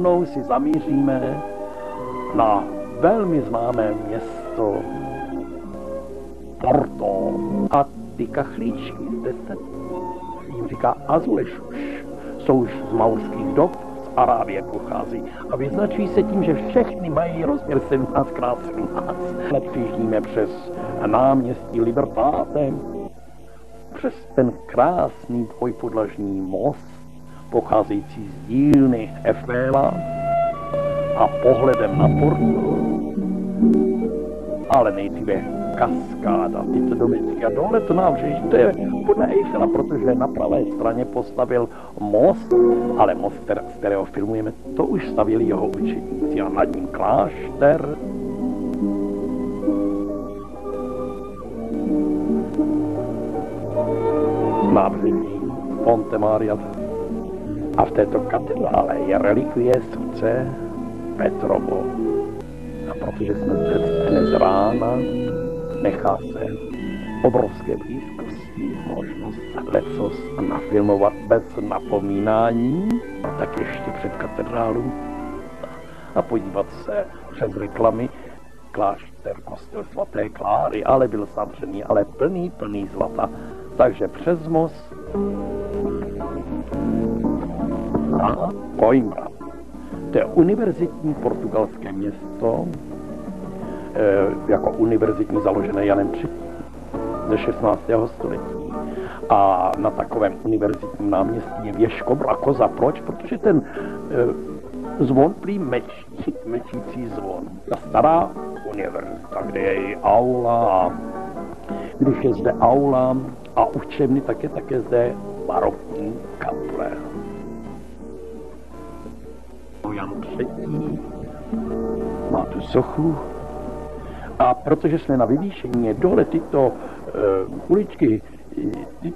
rovnou si zamíříme na velmi známé město Porto. A ty kachlíčky, zde se jim říká Azulešuš, jsou už z maurských dob, z Arábie pochází a vyznačují se tím, že všechny mají rozměr 17 x 17. Hned přijíždíme přes náměstí Libertáte, přes ten krásný dvojpodlažní most, pocházející z dílny Eféla a pohledem na Porto. Ale nejdříve kaskáda, tyto domečky. A dole to nábřeží, to je podle Eiffela, protože na pravé straně postavil most, ale most, z kterého filmujeme, to už stavili jeho učeníci a nad ním klášter. Nábřeží Ponte Maria a v této katedrále je relikvie srdce Petrovo. A protože jsme zde dnes rána, nechá se obrovské blízkosti možnost lecos nafilmovat bez napomínání, tak ještě před katedrálu a podívat se přes reklamy klášter kostel svaté Kláry, ale byl zavřený, ale plný, plný zlata. Takže přes most a Coimbra. To je univerzitní portugalské město, e, jako univerzitní založené Janem III. ze 16. století. A na takovém univerzitním náměstí je věž Kobra Koza. Proč? Protože ten e, zvon prý mečí, mečící zvon. Ta stará univerzita, kde je i aula když je zde aula a učebny, tak je také zde barokní kaple. Jan III. má tu sochu a protože jsme na vyvýšení, dole tyto uh, uličky,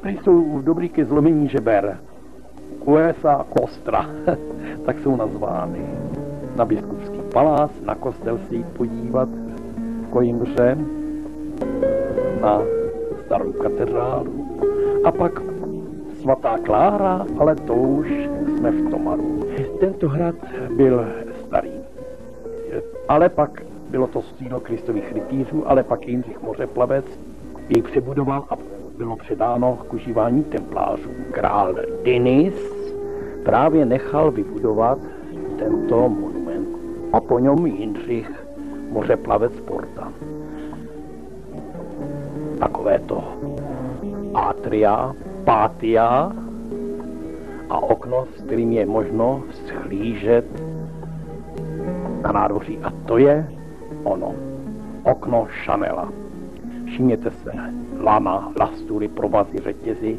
ty jsou dobrý ke zlomení žeber. Kuesa Kostra, tak jsou nazvány. Na biskupský palác, na kostel si jít podívat v Kojimbře, na starou katedrálu. A pak svatá Klára, ale to už jsme v Tomaru. Tento hrad byl starý, ale pak bylo to stíno Kristových rytířů, ale pak Jindřich Mořeplavec jej přebudoval a bylo předáno k užívání templářů. Král Denis právě nechal vybudovat tento monument a po něm Jindřich Mořeplavec Porta. Takovéto atria, pátia a okno, s kterým je možno schlížet na nádvoří. A to je ono, okno Chanela. Všimněte se, lana, lastury, provazy, řetězy.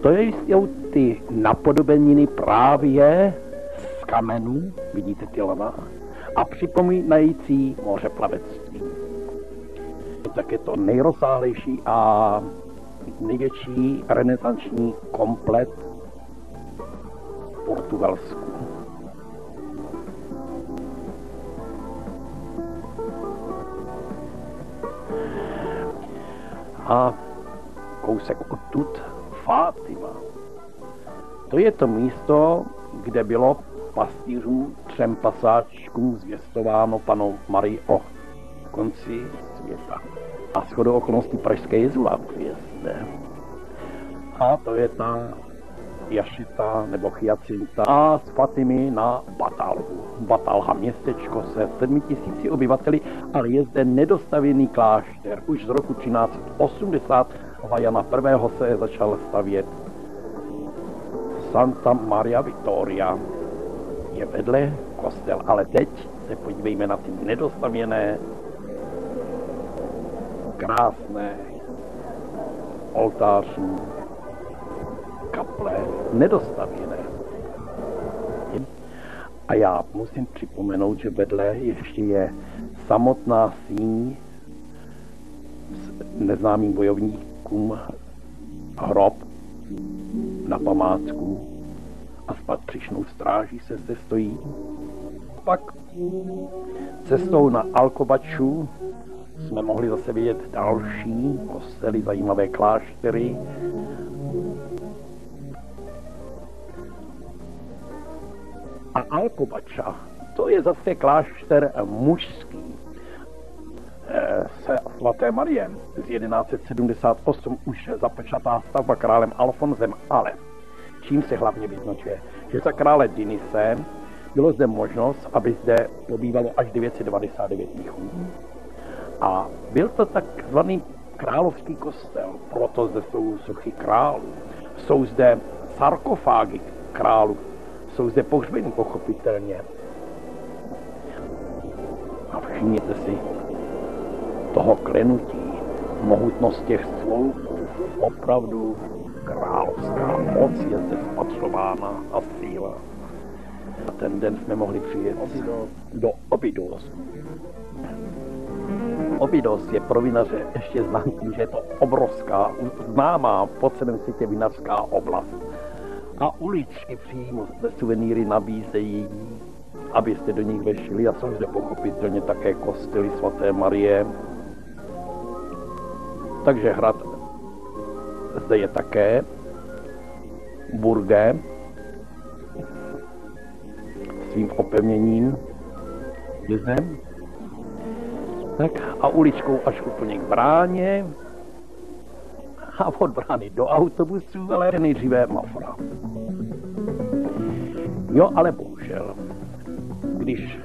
To jsou ty napodobeniny právě z kamenů, vidíte ty lana, a připomínající mořeplavectví. Tak je to nejrozsáhlejší a největší renesanční komplet v Portugalsku. A kousek odtud Fátima. To je to místo, kde bylo pastýřům třem pasáčkům zvěstováno panou Marii o konci světa. A shodou okolností Pražské jezula je. A to je ta Jašita nebo Chiacinta a s Fatimy na Batalhu. Batalha městečko se 7 tisíci obyvateli, ale je zde nedostavěný klášter. Už z roku 1380 Vajana I. se začal stavět Santa Maria Vittoria. Je vedle kostel, ale teď se podívejme na ty nedostavěné krásné oltářní kaple nedostavěné. A já musím připomenout, že vedle ještě je samotná síň s neznámým bojovníkům hrob na památku a s patřičnou stráží se zde stojí. Pak cestou na Alkobaču jsme mohli zase vidět další kostely, zajímavé kláštery. A Alkobača, to je zase klášter mužský. Eh, se svaté Marie z 1178 už započatá stavba králem Alfonzem, ale čím se hlavně vyznačuje, že za krále Dinise bylo zde možnost, aby zde pobývalo až 999 mnichů. A byl to takzvaný královský kostel, proto zde jsou sochy králů. Jsou zde sarkofágy králů, jsou zde pohřbení pochopitelně. A všimněte si toho klenutí, mohutnost těch sloupů, opravdu královská moc je zde spatřována a síla. A ten den jsme mohli přijet do, do Obidos. Obidos je pro vinaře ještě znám tím, že je to obrovská, známá po celém světě vinařská oblast. A uličky přímo suvenýry nabízejí, abyste do nich vešli a jsou zde pochopitelně také kostely svaté Marie. Takže hrad zde je také burgé svým opevněním je zde. Tak a uličkou až úplně k bráně a od brány do autobusu, ale nejdříve mafra. Jo, ale bohužel, když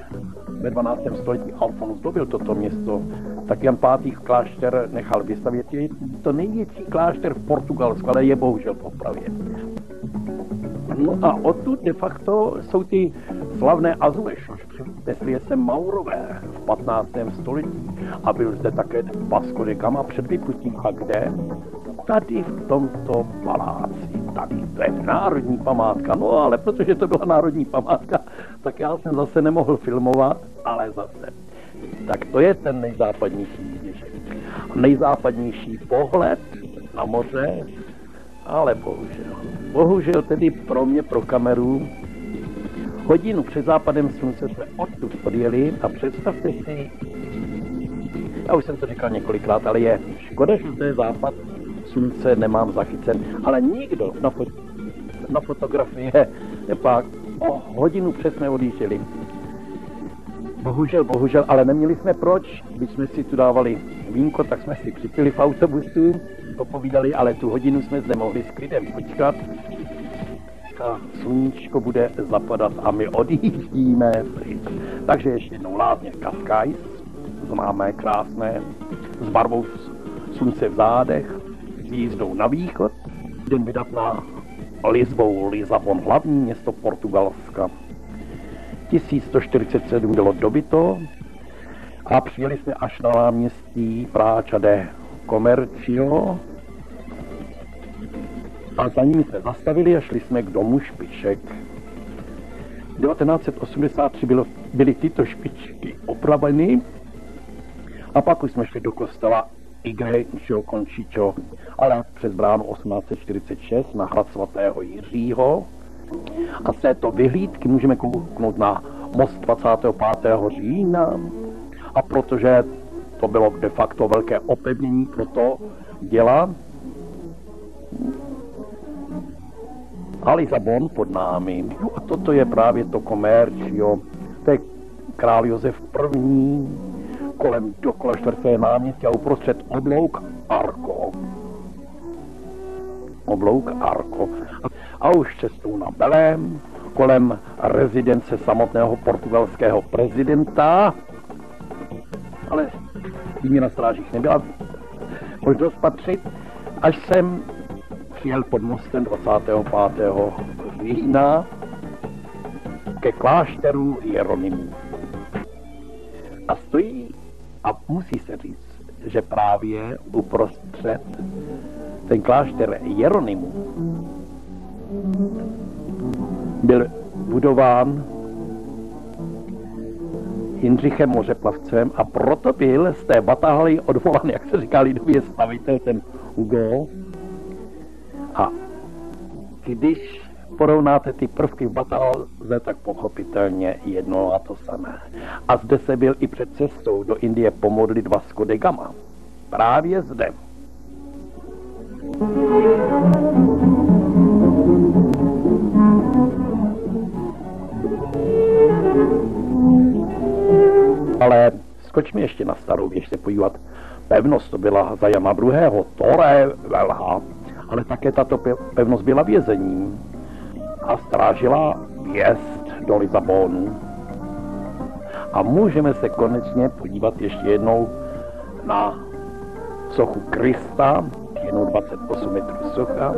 ve 12. století Alfons dobil toto město, tak Jan V. klášter nechal vystavět. Je to největší klášter v Portugalsku, ale je bohužel v Opravě. No a odtud de facto jsou ty slavné Azuleš. Nesli se Maurové v 15. století a byl zde také Vasco de Gama před vyputím. A kde? Tady v tomto paláci. Tady, to je národní památka. No ale protože to byla národní památka, tak já jsem zase nemohl filmovat, ale zase. Tak to je ten nejzápadnější Nejzápadnější pohled na moře ale bohužel. Bohužel tedy pro mě, pro kameru, hodinu před západem slunce jsme odtud odjeli a představte si, já už jsem to říkal několikrát, ale je škoda, že to je západ slunce nemám zachycen, ale nikdo na, fot- na fotografii je pak o hodinu přesně odjížděli. Bohužel, bohužel, ale neměli jsme proč, když jsme si tu dávali vínko, tak jsme si připili v autobusu popovídali, ale tu hodinu jsme zde mohli s klidem počkat. A sluníčko bude zapadat a my odjíždíme pryč. Takže ještě jednou lázně Cascais, známé, krásné, s barvou slunce v zádech, s jízdou na východ, den vydat na Lisbou, Lisabon, hlavní město Portugalska. 1147 bylo dobyto a přijeli jsme až na náměstí Práča de Comercio, a za ním se zastavili a šli jsme k domu špiček. 1983 bylo, byly tyto špičky opraveny a pak už jsme šli do kostela Igrecio Conchicho, ale přes bránu 1846 na hrad svatého Jiřího. A z této vyhlídky můžeme kouknout na most 25. října a protože to bylo de facto velké opevnění pro to děla, a Lisabon pod námi. No a toto je právě to komerčio. To je král Josef I. kolem dokola čtvrtvé náměstí a uprostřed oblouk Arko. Oblouk Arko. A už cestou na Belém, kolem rezidence samotného portugalského prezidenta, ale výměna strážích nebyla možnost patřit, až jsem přijel pod mostem 25. října ke klášteru Jeronimů. A stojí a musí se říct, že právě uprostřed ten klášter Jeronimů byl budován Jindřichem Mořeplavcem a proto byl z té batahaly odvolán, jak se říká lidově, stavitel ten Hugo, a když porovnáte ty prvky v bataoze, tak pochopitelně jedno a to samé. A zde se byl i před cestou do Indie pomodlit Vasco de Gama. Právě zde. Ale skočme ještě na starou věž se podívat. Pevnost to byla za Jama II. Tore Velha ale také tato pevnost byla vězením a strážila věst do Lisabonu. A můžeme se konečně podívat ještě jednou na sochu Krista, jenom 28 metrů socha,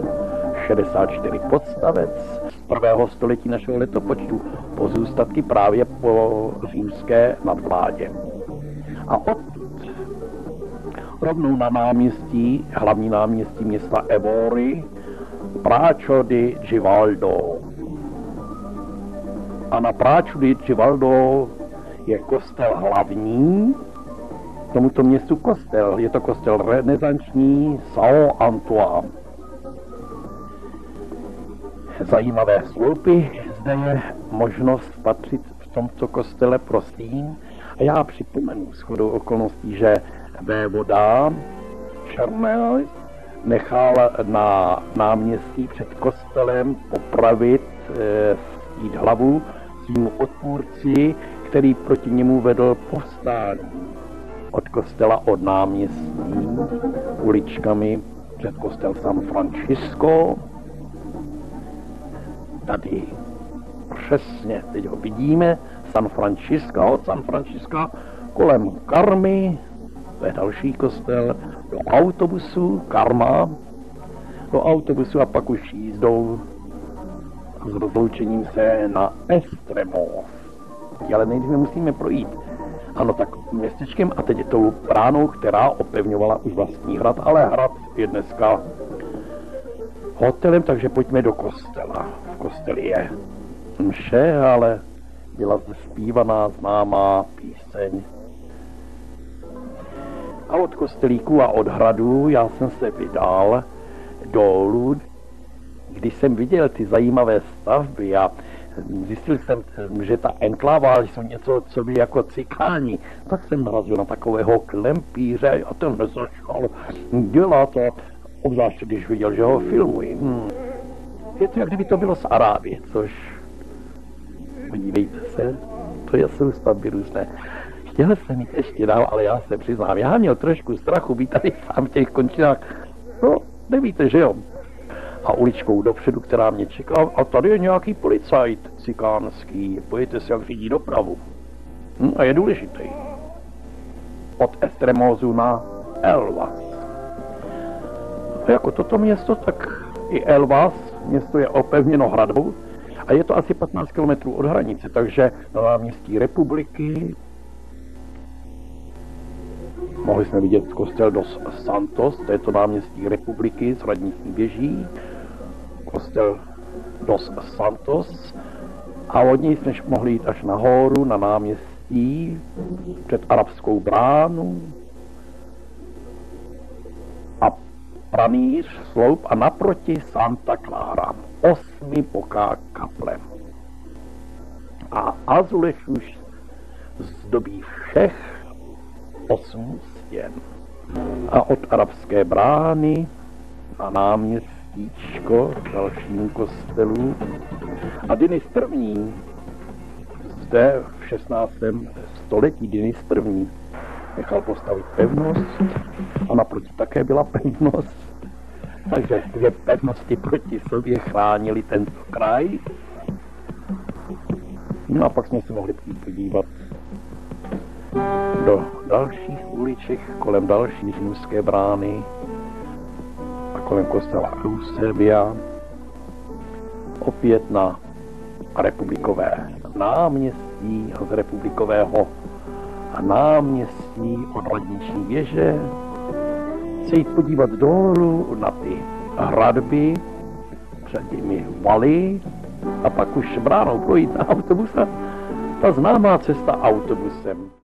64 podstavec z prvého století našeho letopočtu, pozůstatky právě po římské nadvládě. A odtud rovnou na náměstí, hlavní náměstí města Evory, Práčo di Givaldo. A na Práčo di Givaldo je kostel hlavní, tomuto městu kostel. Je to kostel renesanční Sao Antoine. Zajímavé sloupy. Zde je možnost patřit v tomto kostele prosím. A já připomenu shodou okolností, že vévoda Černel nechal na náměstí před kostelem popravit, e, hlavu svým odpůrci, který proti němu vedl povstání od kostela od náměstí uličkami před kostel San Francisco. Tady přesně, teď ho vidíme, San Francisco, od San Francisco kolem Karmy, to je další kostel, do autobusu, Karma, do autobusu a pak už jízdou s rozloučením se na Estremos. Ale nejdříve musíme projít ano, tak městečkem a teď tou bránou, která opevňovala už vlastní hrad, ale hrad je dneska hotelem, takže pojďme do kostela. V kosteli je mše, ale byla zpívaná známá píseň. A od kostelíku a od hradu já jsem se vydal dolů, když jsem viděl ty zajímavé stavby a zjistil jsem, že ta enkláva jsou něco, co by jako cikáni. Tak jsem narazil na takového klempíře a ten začal dělat to, obzvláště když viděl, že ho filmují. Hmm. Je to, jak kdyby to bylo z Arábie, což podívejte se, to je jsou stavby různé. Chtěl jsem jít ještě dál, ale já se přiznám, já měl trošku strachu být tady sám v těch končinách. No, nevíte, že jo? a uličkou dopředu, která mě čeká. A tady je nějaký policajt cikánský. Pojďte si, jak řídí dopravu. Hm, a je důležitý. Od Estremozu na Elvas. A jako toto město, tak i Elvas, město je opevněno hradbou a je to asi 15 km od hranice, takže na náměstí republiky Mohli jsme vidět kostel dos Santos, to je to náměstí republiky s radnicí věží kostel Dos Santos. A od něj jsme mohli jít až nahoru na náměstí před arabskou bránu. A pranýř, sloup a naproti Santa Clara, osmi boká kaple. A azuleš už zdobí všech osm stěn. A od arabské brány na náměstí svíčko dalšímu kostelu. A Denis první, zde v 16. století Denis první, nechal postavit pevnost a naproti také byla pevnost. Takže dvě pevnosti proti sobě chránili tento kraj. No a pak jsme se mohli podívat do dalších uliček kolem další římské brány, kolem kostela Eusebia, opět na republikové náměstí a z republikového náměstí od radniční věže se jít podívat dolů na ty hradby před těmi valy a pak už bránou projít na autobuse. Ta známá cesta autobusem.